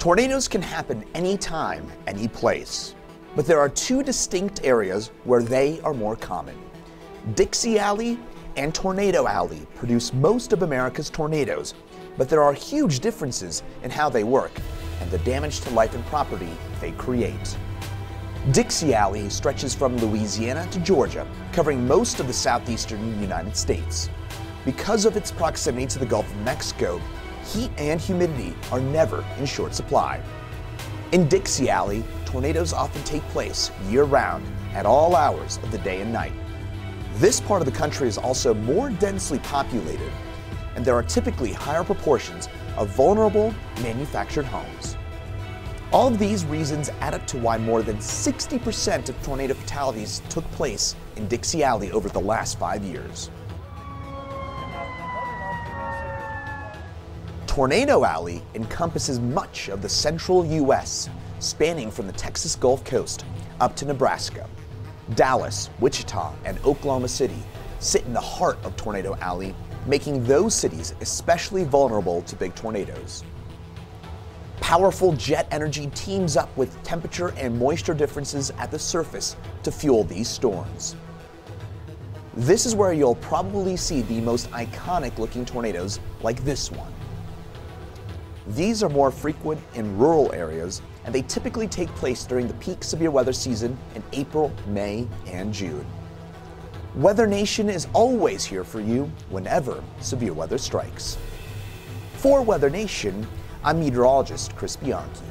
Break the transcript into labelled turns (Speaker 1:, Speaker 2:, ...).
Speaker 1: Tornadoes can happen anytime, any place. But there are two distinct areas where they are more common. Dixie Alley and Tornado Alley produce most of America's tornadoes, but there are huge differences in how they work and the damage to life and property they create. Dixie Alley stretches from Louisiana to Georgia, covering most of the southeastern United States. Because of its proximity to the Gulf of Mexico, heat and humidity are never in short supply. In Dixie Alley, tornadoes often take place year round at all hours of the day and night. This part of the country is also more densely populated, and there are typically higher proportions of vulnerable manufactured homes. All of these reasons add up to why more than 60% of tornado fatalities took place in Dixie Alley over the last five years. Tornado Alley encompasses much of the central U.S., spanning from the Texas Gulf Coast up to Nebraska. Dallas, Wichita, and Oklahoma City sit in the heart of Tornado Alley, making those cities especially vulnerable to big tornadoes. Powerful jet energy teams up with temperature and moisture differences at the surface to fuel these storms. This is where you'll probably see the most iconic looking tornadoes like this one. These are more frequent in rural areas and they typically take place during the peak severe weather season in April, May, and June. Weather Nation is always here for you whenever severe weather strikes. For Weather Nation, I'm meteorologist Chris Bianchi.